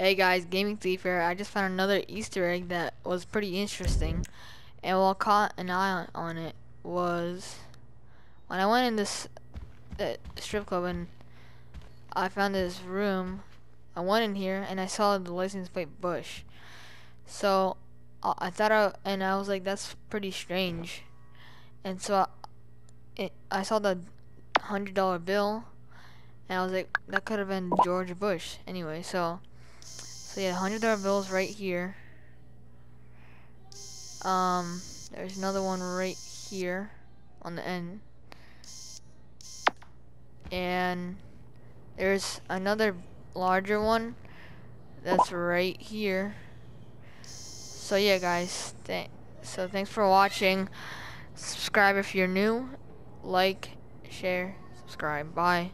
Hey guys, Gaming Thief here. I just found another Easter egg that was pretty interesting. And what caught an eye on, it was when I went in this uh, strip club and I found this room. I went in here and I saw the license plate Bush. So uh, I thought I and I was like, that's pretty strange. And so I, it, I saw the hundred dollar bill and I was like, that could have been George Bush. Anyway, so so yeah, hundred dollar bills right here. Um, there's another one right here on the end. And there's another larger one that's right here. So yeah, guys. Th so thanks for watching. Subscribe if you're new. Like, share, subscribe. Bye.